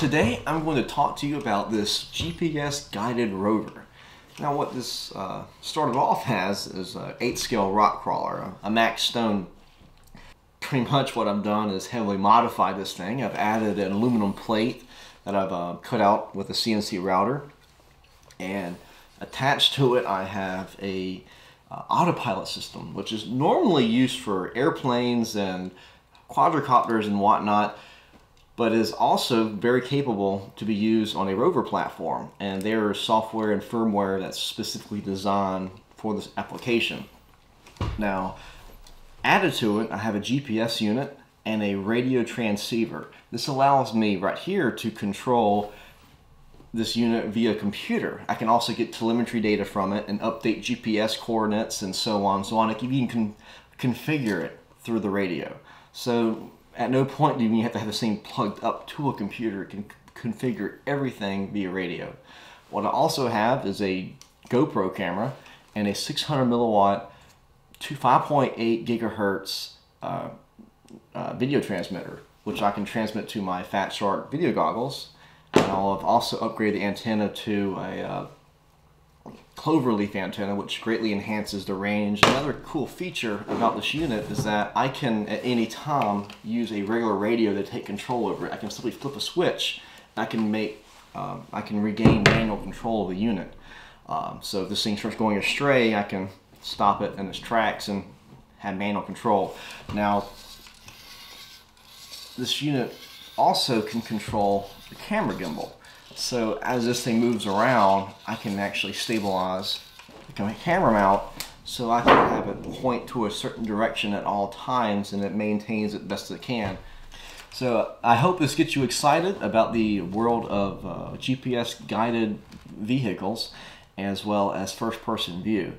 Today I'm going to talk to you about this GPS guided rover. Now what this uh, started off as is an 8 scale rock crawler, a Max Stone. Pretty much what I've done is heavily modified this thing. I've added an aluminum plate that I've uh, cut out with a CNC router and attached to it I have a uh, autopilot system which is normally used for airplanes and quadricopters and whatnot but is also very capable to be used on a rover platform. And there is software and firmware that's specifically designed for this application. Now, added to it, I have a GPS unit and a radio transceiver. This allows me right here to control this unit via computer. I can also get telemetry data from it and update GPS coordinates and so on and so on. I can even con configure it through the radio. So at no point do you have to have this thing plugged up to a computer. It can configure everything via radio. What I also have is a GoPro camera and a 600 milliwatt to 5.8 gigahertz uh, uh, video transmitter, which I can transmit to my Fat Shark video goggles. And I'll have also upgrade the antenna to a uh, cloverleaf antenna, which greatly enhances the range. Another cool feature about this unit is that I can, at any time, use a regular radio to take control over it. I can simply flip a switch. I can make, um, I can regain manual control of the unit. Um, so if this thing starts going astray, I can stop it in its tracks and have manual control. Now, this unit also can control the camera gimbal. So as this thing moves around, I can actually stabilize the camera mount so I can have it point to a certain direction at all times and it maintains it best it can. So I hope this gets you excited about the world of uh, GPS guided vehicles as well as first person view.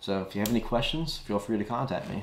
So if you have any questions, feel free to contact me.